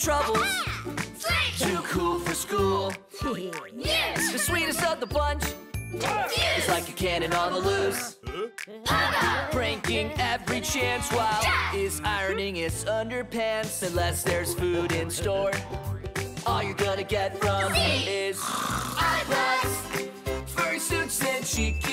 troubles. Too cool for school. The sweetest of the bunch. It's like a cannon on the loose. Pranking every chance while is ironing its underpants. Unless there's food in store, all you're gonna get from me is Oddbods, furry suits, and cheeky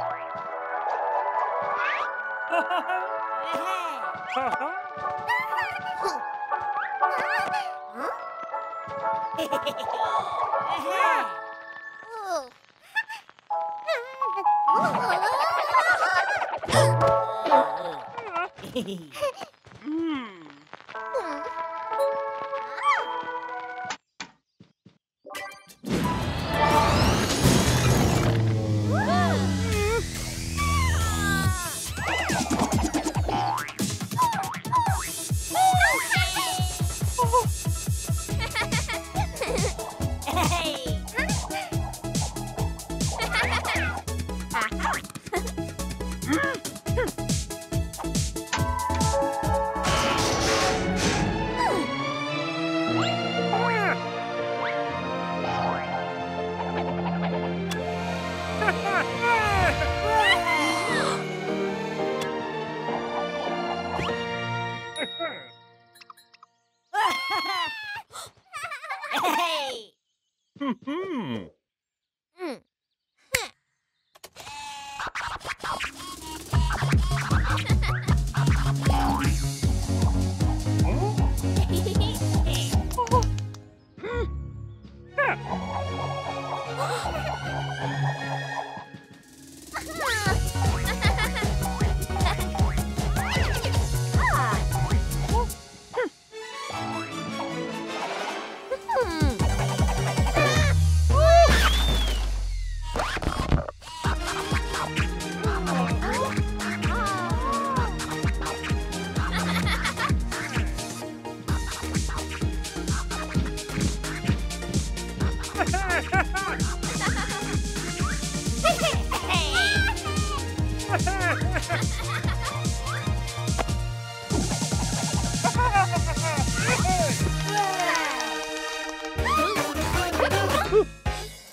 mm. Hmm. hmm.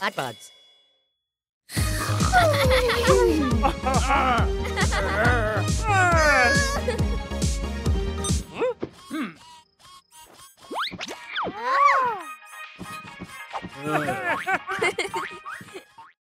Oddbods. Hmm.